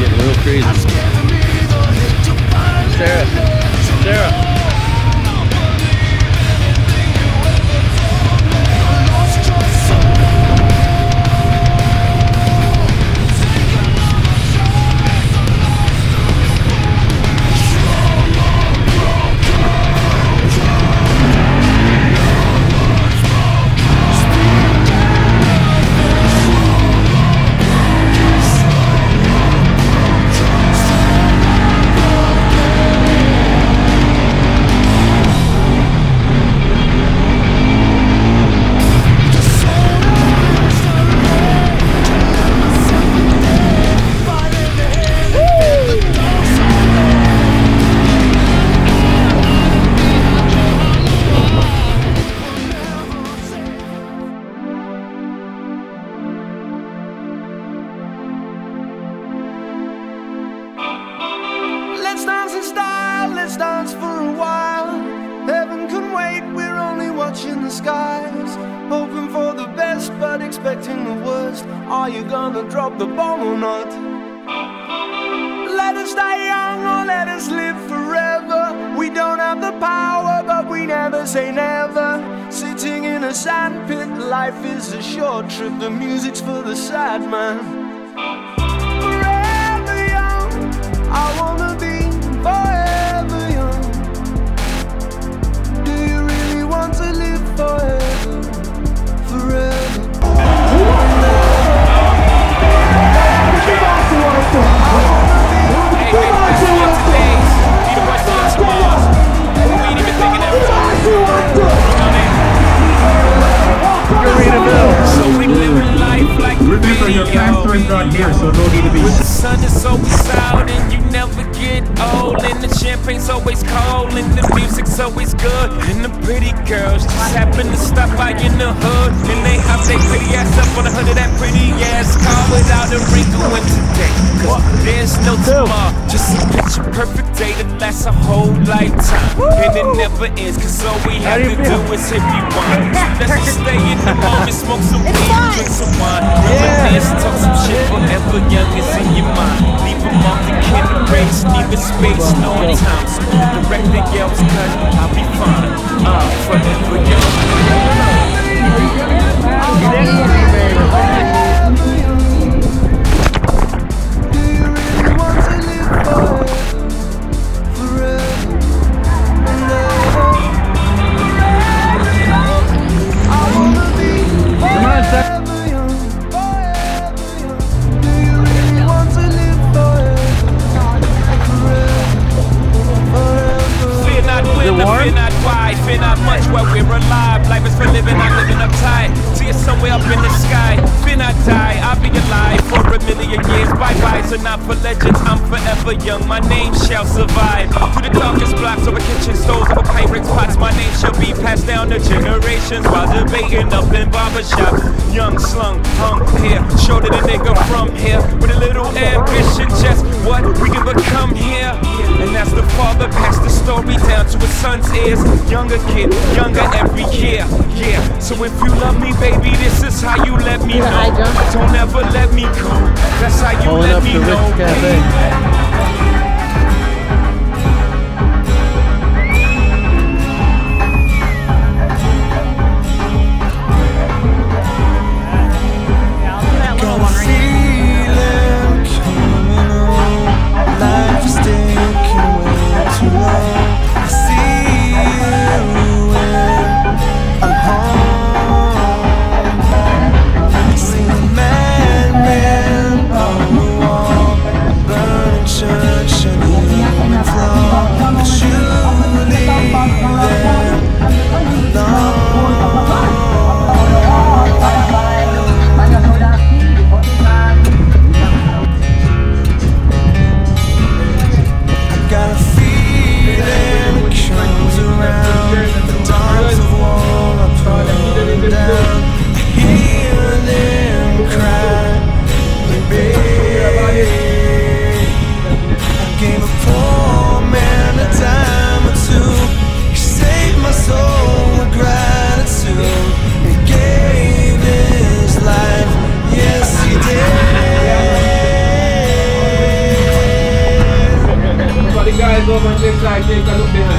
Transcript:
getting real crazy. Sarah, Sarah. Us die young or let us live forever. We don't have the power, but we never say never. Sitting in a sandpit, life is a short trip. The music's for the sad man. Forever young, I wanna The champagne's always cold and the music's always good. And the pretty girls just happen to stop by in the hood. And they hop their pretty ass up on a hundred that pretty ass car Without a wrinkle in today Cause there's no tomorrow. Just a picture perfect day that lasts a whole lifetime. And it never ends cause all we have to do is hit rewind Let's just stay in the moment, smoke some weed, drink some wine. Reminisce, talk some shit forever young is in your mind Off the killer race, neither space nor time the director yells cut, I'll be fine Uh, forever young for living, I'm living uptight. See it somewhere up in the sky. Fear not die, I'll be alive for a million years. Bye bye, so not for legends, I'm forever young. My name shall survive. Through the darkest blocks over kitchen stoves, over pirates pots, my name shall be passed down to generations while debating up in barbershops. Young slung, hung here, shorter the nigga from here. With a little ambition, just what we can become here. Story down to his son's ears, younger kid, younger every year. Yeah, so if you love me, baby, this is how you let me know. Don't ever let me go. That's how you Pulling let up me the Ritz know. atrás, ele tá no pé